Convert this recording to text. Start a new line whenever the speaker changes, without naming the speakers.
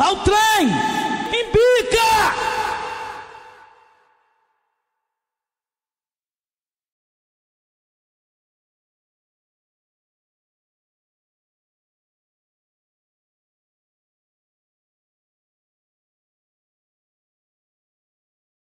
Out there.